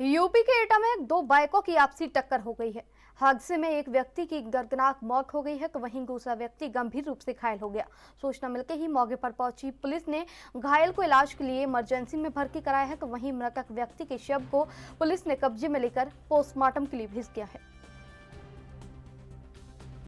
UP के एटा में दो बाइकों की आपसी टक्कर हो गई है। हादसे में एक व्यक्ति की दर्दनाक मौत हो गई है तो वहीं दूसरा व्यक्ति गंभीर रूप से घायल हो गया। सूचना मिलते ही मौके पर पहुँची पुलिस ने घायल को इलाज के लिए इमरजेंसी में भर्ती कराया है तो वहीं मृतक व्यक्ति के शव को पुलिस ने कब्जे में लेकर पोस्टमार्टम के लिए भेज दिया है।